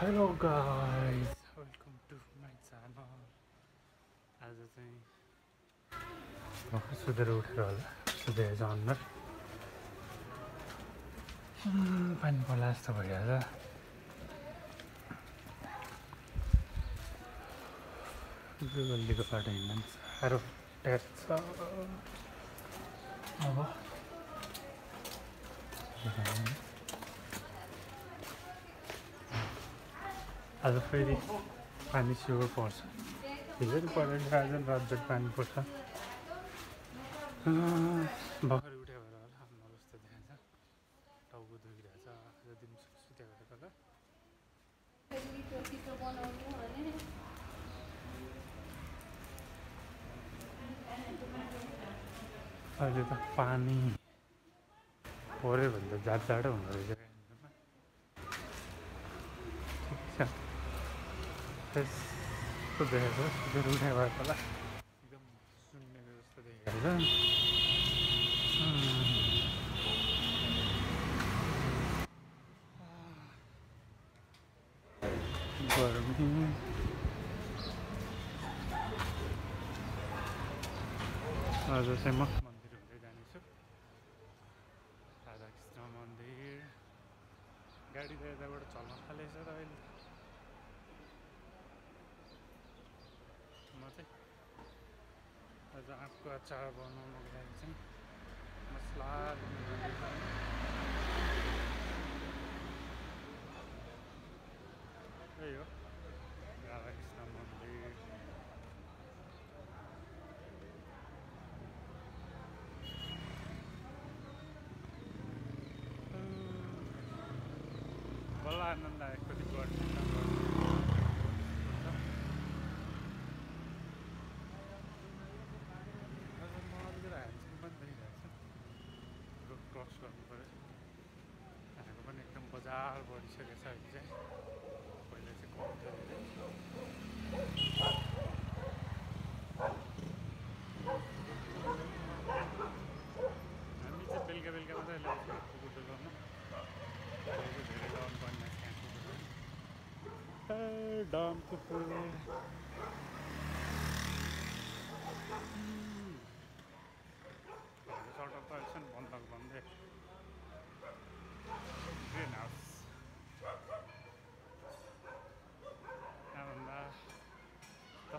Hello guys welcome to my channel आज चाहिँ सुतेर उठेर होला अनुहार उम्, पानी पर्ला जस्तो भइरहेछ गल्लीको बाटो हिँड्दा पनि साह्रो ट्याक छ अब आज फेरि पानी सिवर पर्छ हिजो नि परेन आज नि रातभरि पानी पर्छ भर्खर उठ्यो भएर होला हाम्रो जस्तो देखान्छ टाउको दुखिरहेछ आज दिउँसो सुत्यो भएर होला अहिले त पानी पऱ्यो भने त जात जाडो हुँदो रहेछ त्यस्तो देखेको सुतेर उठ्यो भएर होला एकदम सुन्नेको जस्तो देखेको छ गर्मी आज चाहिँ म मन्दिर हुँदै जानेछु राधाकृष्ण मन्दिर गाडी त यताबाट चल्न थालेछ त अहिले म चाहिँ आज आँपको अचार बनाउनुको लागि चाहिँ मसला। त्यही हो राधाकृष्ण मन्दिर बल्ल आनन्द आयो कति दाल 머리색에서 सके 원래색 공격인데 नीचे बेलगा बेलगा मात्रै ल्याउँछ कुकुर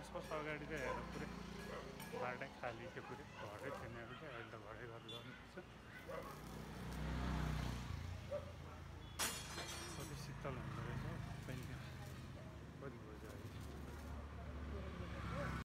दस वर्ष अगाडि चाहिँ हेर पुरै बाटै खाली थियो पुरै घरै थिएन अहिले त घरै घर